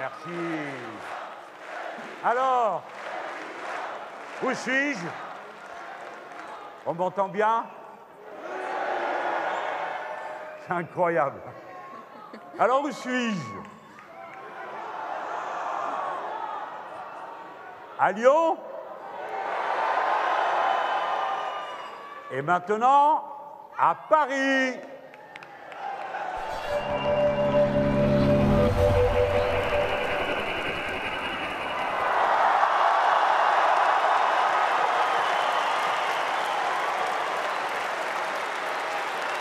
Merci. Alors, où suis-je? On m'entend bien? C'est incroyable. Alors, où suis-je? À Lyon? Et maintenant, à Paris!